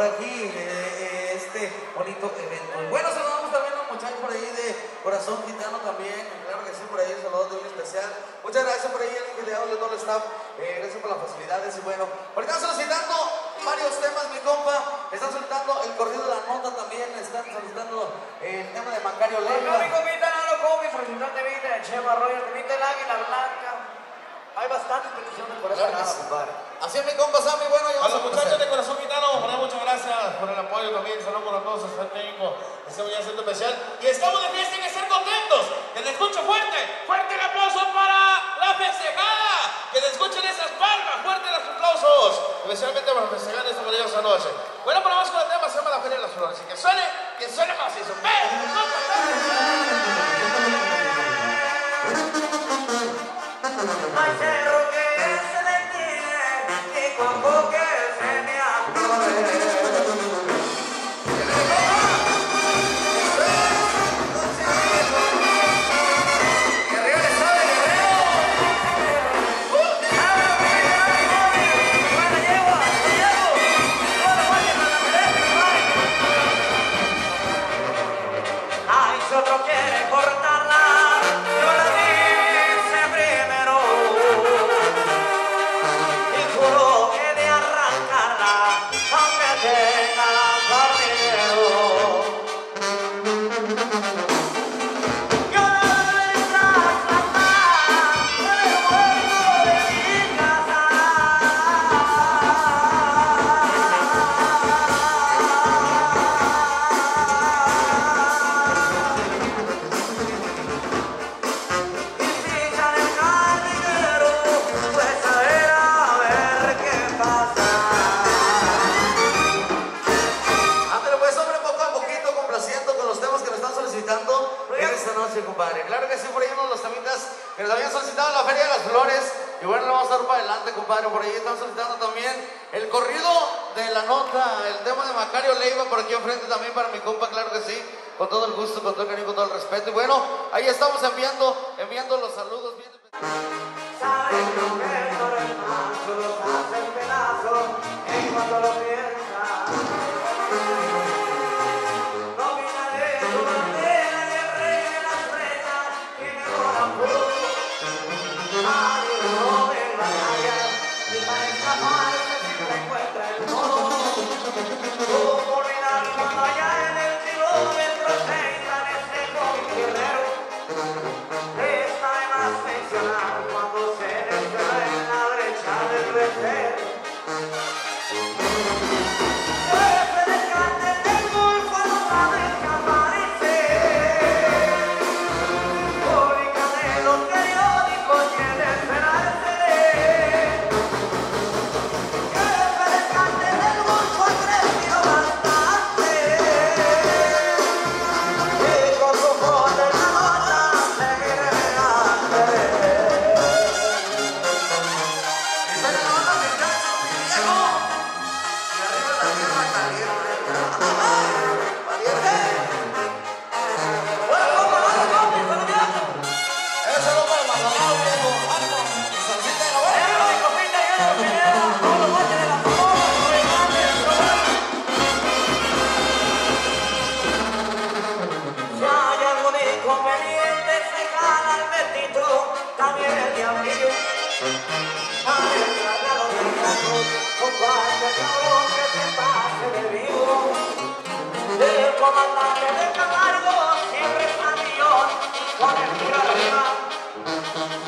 por aquí eh, este bonito evento. Bueno, saludamos también a los muchachos por ahí de Corazón Gitano también, claro que sí, por ahí saludos de un especial. Muchas gracias por ahí, el de de todo el staff, eh, gracias por las facilidades y bueno, ahorita solicitando varios temas, mi compa, están solicitando el corrido de la nota también, están solicitando el tema de Macario Leiva. mi compita Lalo Comis, representante de Chema te el Águila Blanca. Hay bastantes peticiones por esa Claro que compadre. Así es mi compa Sammy, bueno, ya A los a muchachos de. Corazón Gitano, bueno, muchas gracias por el apoyo también. Saludos para todos, el técnico. Estamos ya haciendo especial. Y estamos de fiesta, hay que estar contentos. Que le escucho fuerte. Fuerte el aplauso para la festejada. Que le escuchen esas palmas. Fuerte los aplausos. Especialmente para festejar esta maravillosa noche. Bueno, para más con el tema se llama La Feria de las Flores. Y que suene, que suene macizo. ¡Ven! Feria de las Flores. Y bueno, le vamos a dar para adelante, compadre. Por ahí están solicitando también el corrido de la nota, el tema de Macario Leiva, por aquí enfrente también para mi compa, claro que sí. Con todo el gusto, con todo el cariño, con todo el respeto. Y bueno, ahí estamos enviando, enviando los saludos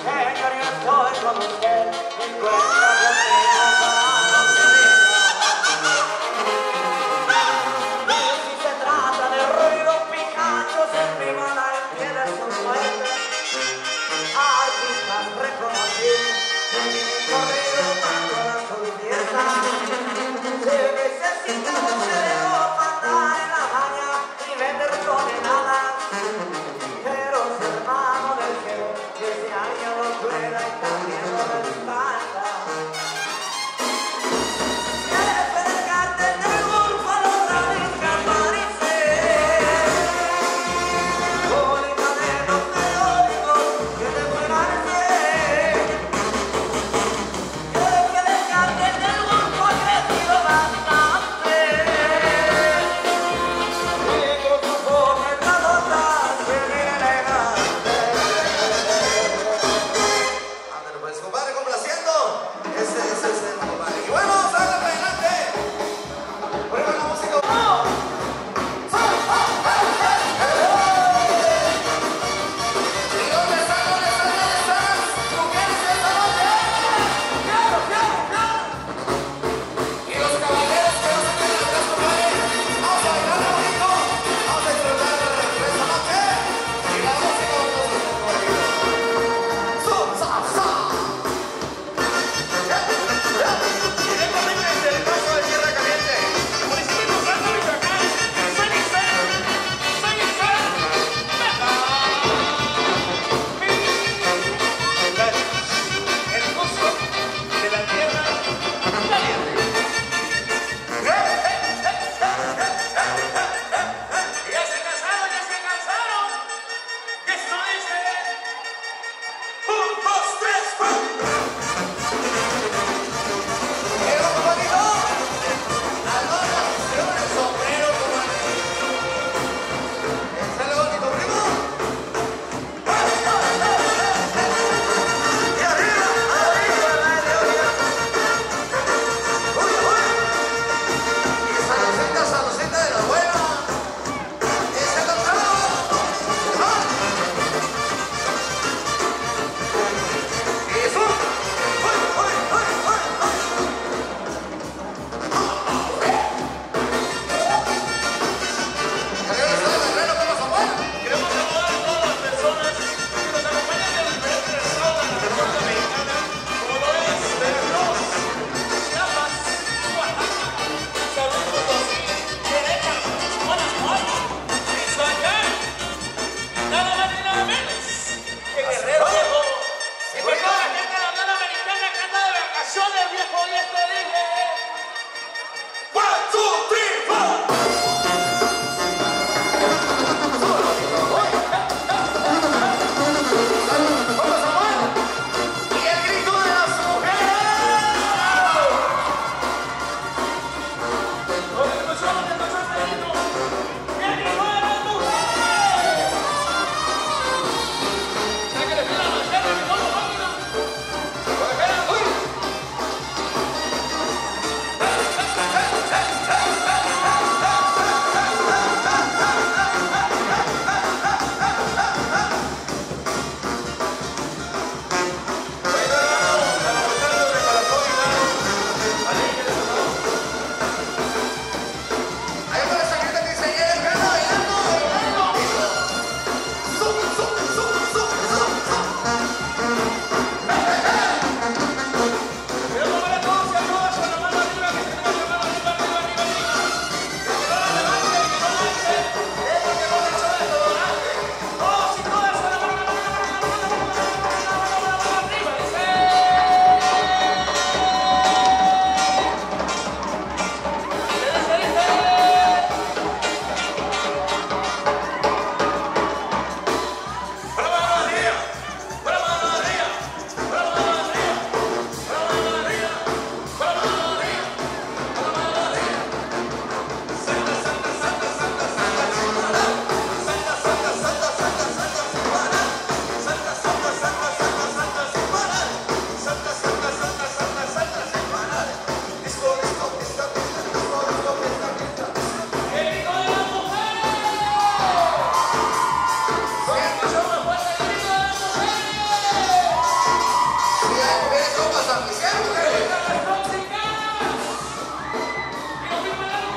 Señor, yo estoy con usted, encuentra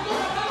Go, go, go.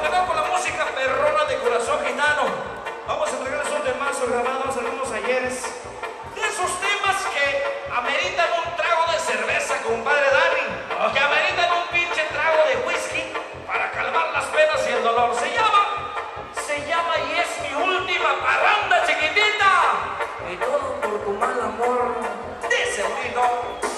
con la música perrona de corazón gitano. Vamos a entregar esos temazos grabados algunos ayeres. De esos temas que ameritan un trago de cerveza, compadre Dani. Que ameritan un pinche trago de whisky para calmar las penas y el dolor. Se llama, se llama y es mi última parranda chiquitita. Y todo por tu mal amor de seguro.